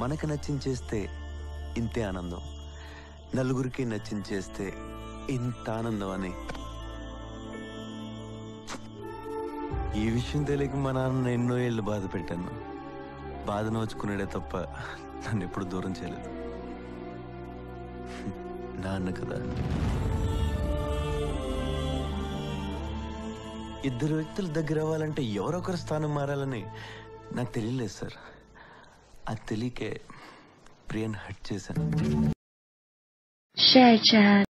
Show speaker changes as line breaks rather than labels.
మనకు నచ్చించేస్తే ఇంతే ఆనందం. నలుగురికి నచ్చించేస్తే ఇంత ఆనందం అని. ఈ విషయం తెలియక మా నాన్న ఎన్నో ఏళ్ళు బాధ పెట్టాను. బాధ నోచుకునేడే తప్ప నన్ను ఎప్పుడు దూరం చేయలేదు. నాన్న కదా. ఇద్దరు వ్యక్తుల దగ్గర అవ్వాలంటే ఎవరొకరు స్థానం మారాలని నాకు తెలియలేదు సార్. అది తెలియకే ప్రియన్ హట్ చేశాను.
షేర్ చేయాలి